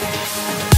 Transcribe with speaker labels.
Speaker 1: Música